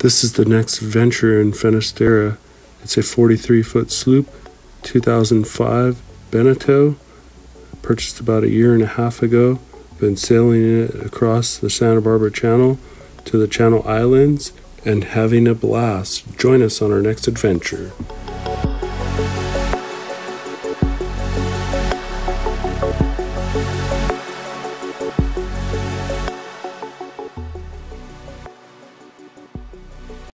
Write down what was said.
This is the next venture in Finisterra. It's a 43 foot sloop, 2005 Beneteau, purchased about a year and a half ago. Been sailing it across the Santa Barbara Channel to the Channel Islands and having a blast. Join us on our next adventure.